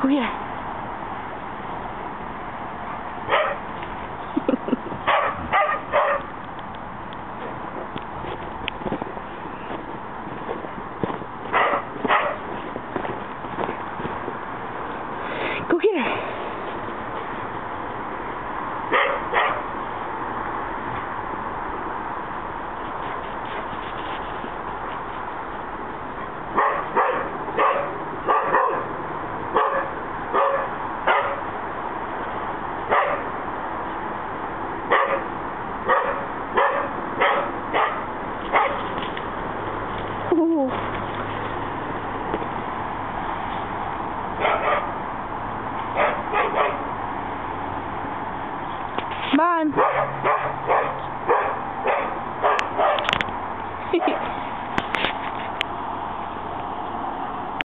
姑爷 Ooh. Come.